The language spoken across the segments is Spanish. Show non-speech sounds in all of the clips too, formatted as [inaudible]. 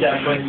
Ya pues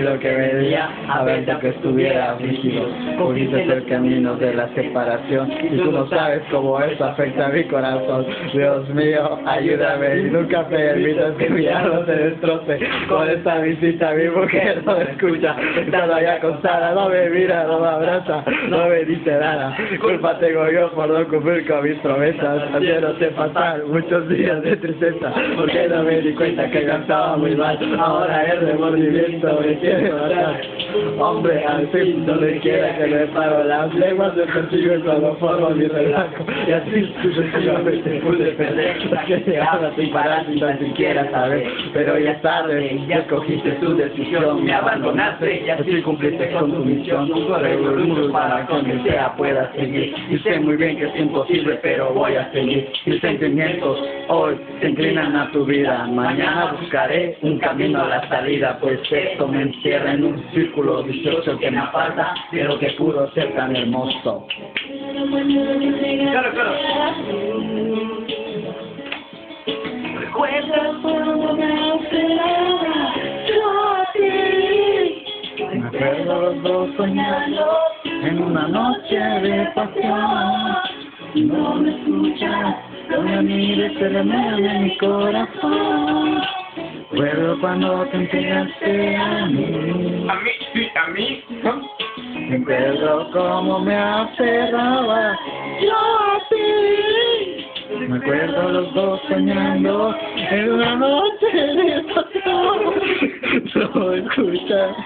lo que venía a verte que estuviera rígido. Cogiste el camino de la separación y tú no sabes cómo eso afecta a mi corazón. Dios mío, ayúdame y nunca permitas que mi alma se destroce. Con esta visita mi mujer no me escucha, está ya acostada, no me mira, no me abraza, no me dice nada. Culpa tengo yo por no cumplir con mis promesas, haciéndote pasar muchos días de tristeza, porque no me di cuenta que yo estaba muy mal. Ahora el remordimiento me quiere matar. Hombre, al fin donde quiera que me paro las lenguas me persiguen cuando formo mi relajo. Y así sucesivamente pude perder hasta que llegaba sin parar sin tan siquiera saber. Pero ya es tarde, ya escogiste tu decisión, me abandonaste y así cumpliste con tu misión. Correo el muro para que sea pueda seguir. Y sé muy bien que es imposible, pero voy a seguir. Mis sentimientos hoy se inclinan a tu vida. Mañana buscaré un camino a la salida, pues esto me encierra en un círculo vicioso que me aparta de lo que pudo ser tan hermoso. Claro, claro. Recuerda cuando me esperaba yo a ti. Me acuerdo los dos soñando en una noche de pasión. No me escuchas, No me mires, se remueve mi corazón. Recuerdo cuando te entregaste a mí. A mí, sí, a mí. Recuerdo cómo me aferraba yo a ti. Me acuerdo los dos soñando en una noche de pasión. [laughs] No escucha.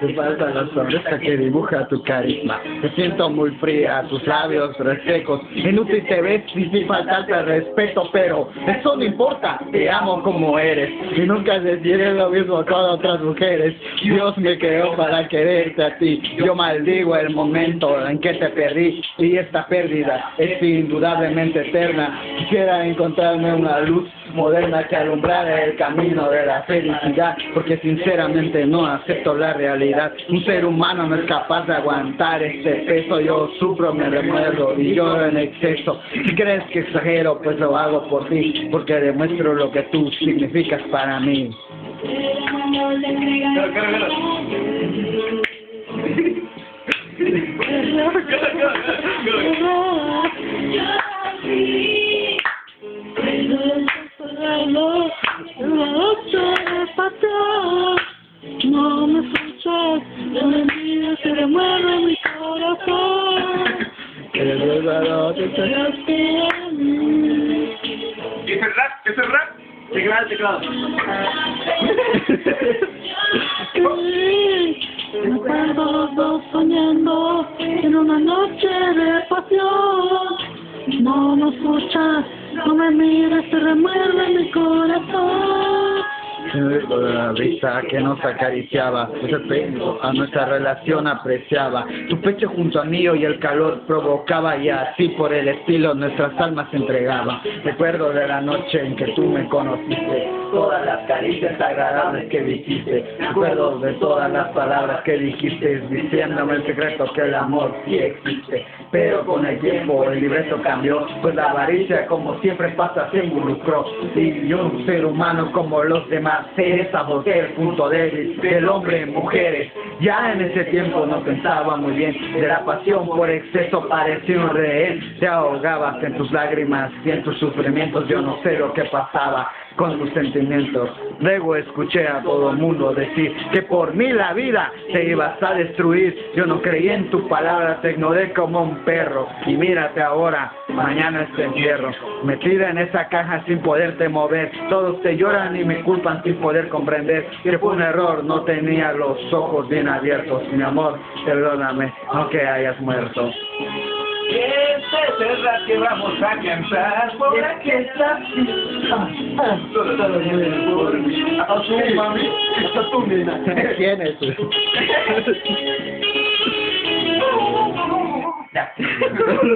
Te falta la sonrisa que dibuja tu carisma. Te siento muy fría, tus labios resecos. Inútil te ves sin faltarte el respeto, pero eso no importa. Te amo como eres. Y nunca deciré lo mismo con otras mujeres. Dios me creó para quererte a ti. Yo maldigo el momento en que te perdí. Y esta pérdida es indudablemente eterna. Quisiera encontrarme una luz moderna que alumbrara el camino de la felicidad, porque sinceramente no acepto la realidad. Un ser humano no es capaz de aguantar este peso, yo sufro, me remuerdo y lloro en exceso. Si crees que exagero, pues lo hago por ti, porque demuestro lo que tú significas para mí. Te entregaste a mí. ¿Y ese rap? ¿Ese rap? Teclado, teclado. Me acuerdo los dos soñando en una noche de pasión. No me escuchas, no me mires, se remueve mi corazón. La risa que nos acariciaba, a nuestra relación apreciaba, tu pecho junto a mío y el calor provocaba y así por el estilo nuestras almas se entregaban. Recuerdo de la noche en que tú me conociste, todas las caricias agradables que dijiste, recuerdo de todas las palabras que dijiste, diciéndome el secreto que el amor sí existe, pero con el tiempo el libreto cambió, pues la avaricia como siempre pasa se involucró, y yo un ser humano como los demás, seres saboteé el punto débil del hombre en mujeres, ya en ese tiempo no pensaba muy bien, de la pasión por exceso parecía un rehén, te ahogabas en tus lágrimas y en tus sufrimientos, yo no sé lo que pasaba con tus sentimientos. Luego escuché a todo mundo decir que por mí la vida te ibas a destruir. Yo no creí en tu palabra, te ignoré como un perro. Y mírate ahora, mañana es tu entierro. Metida en esa caja sin poderte mover. Todos te lloran y me culpan sin poder comprender que fue un error, no tenía los ojos bien abiertos. Mi amor, perdóname, aunque hayas muerto. Este es el rap que vamos a cantar. Por está. Todo, todo viene por mí. Hasta tú, mami. Hasta tú, nena. [laughs] ¿Quién es? [laughs]